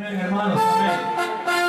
Amén, hermanos, amén.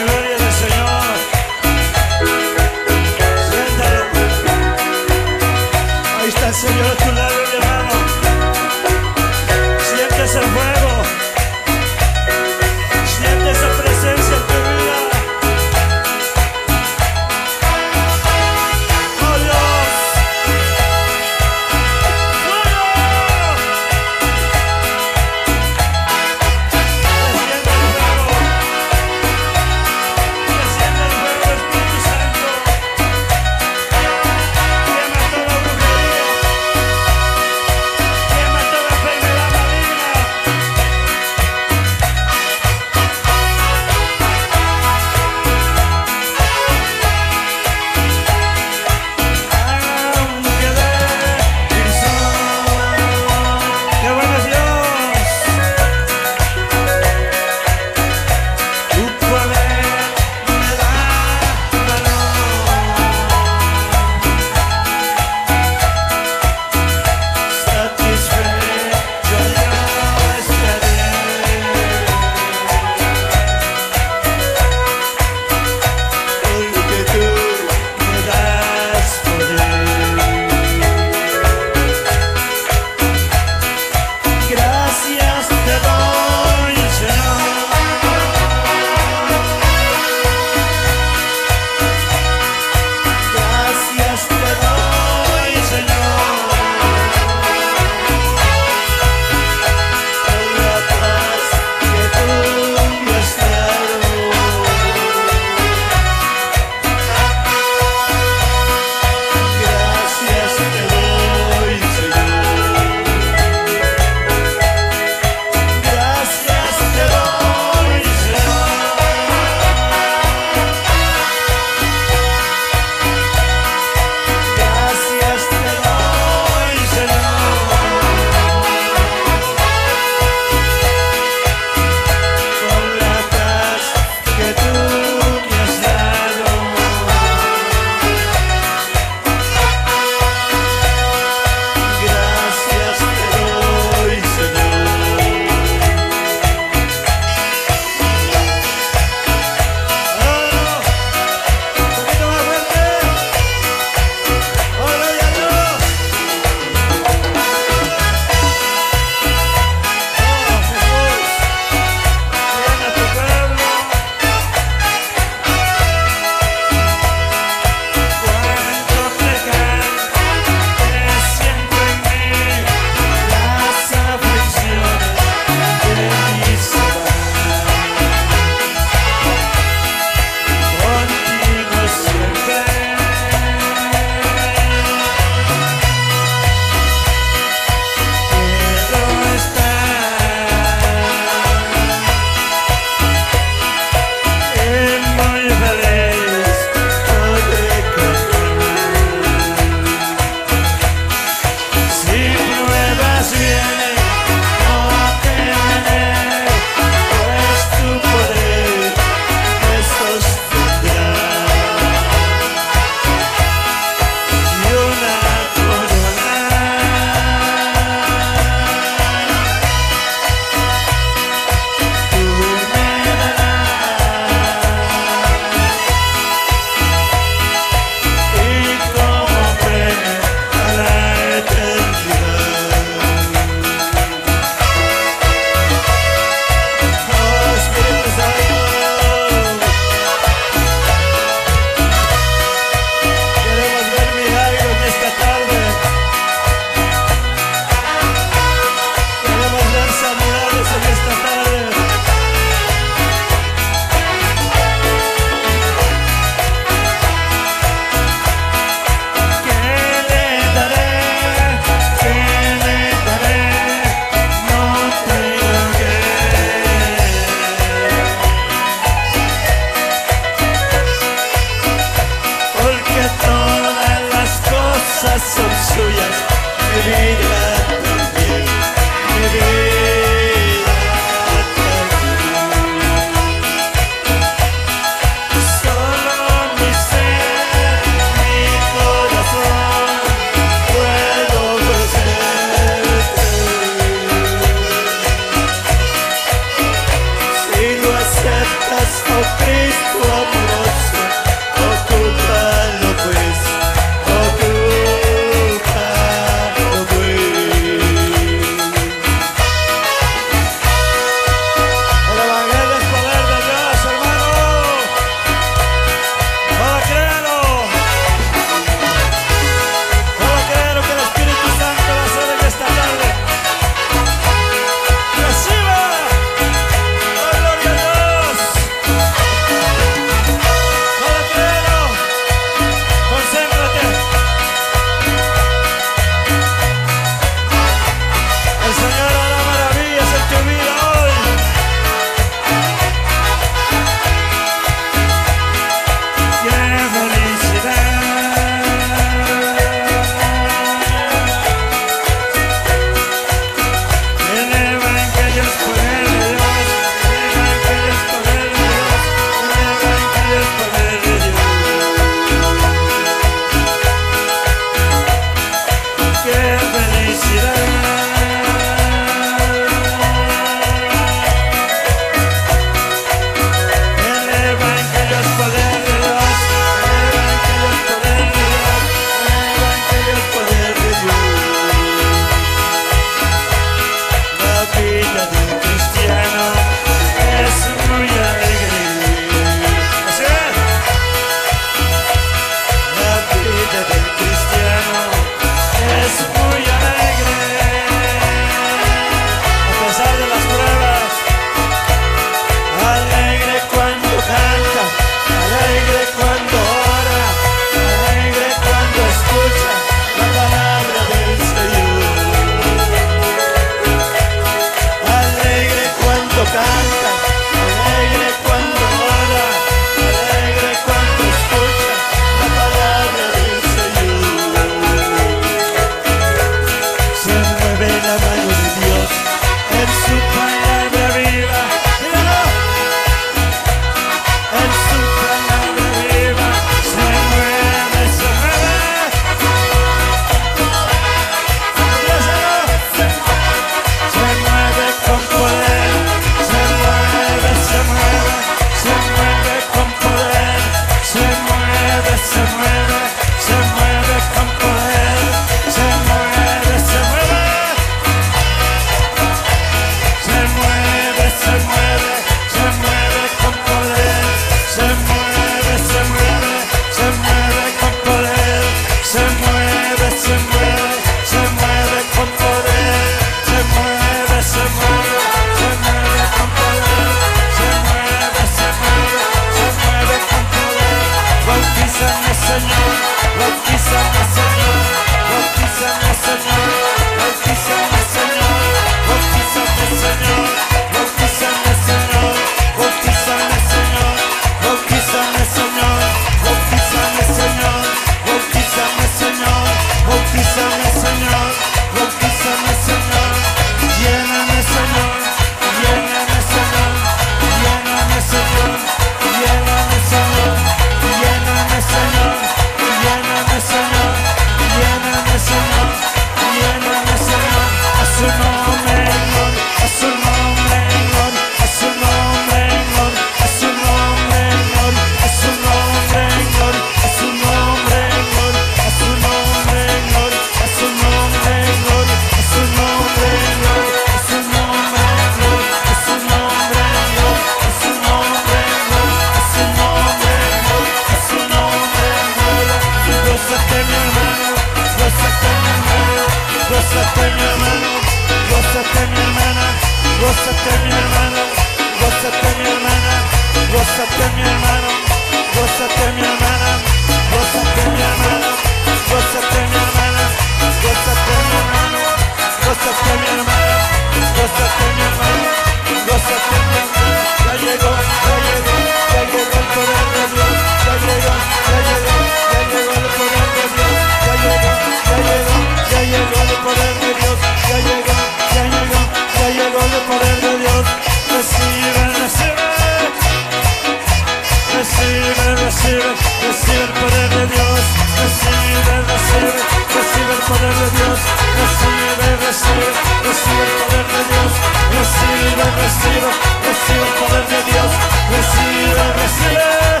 recibe el poder de Dios, recibe, recibe, recibe el poder de Dios, recibe, recibe.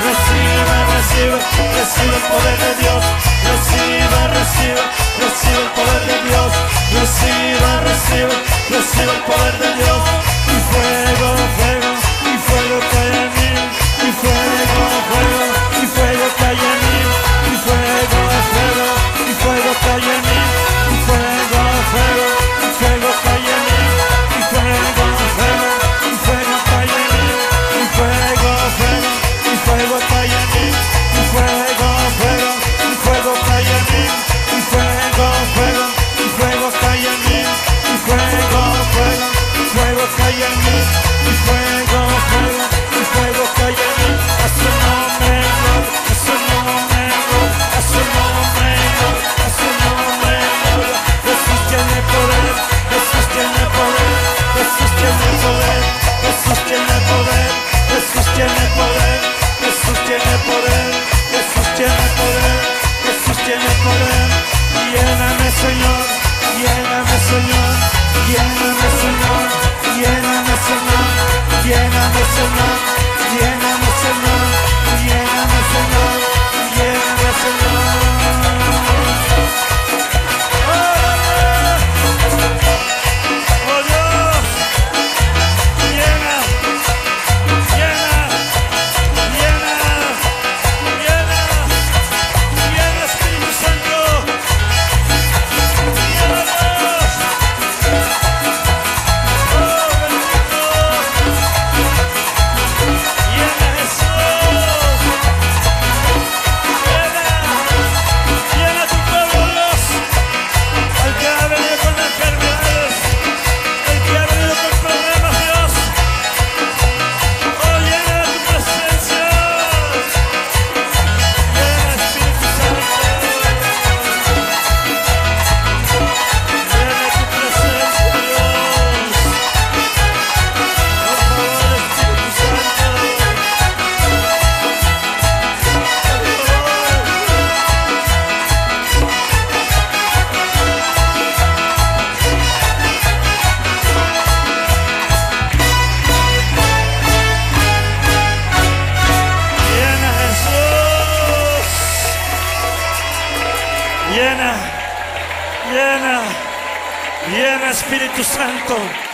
Recibe, recibe, recibe el poder de Dios, recibe, recibe, recibe el poder de Dios, recibe, recibe, recibe el poder de Dios. poder, Jesús tiene poder, Jesús tiene poder, Jesús tiene poder, Jesús tiene poder, lléname Señor, lléname Señor, lléname Señor, lléname Señor, lléname Señor. llena, llena, llena Espíritu Santo.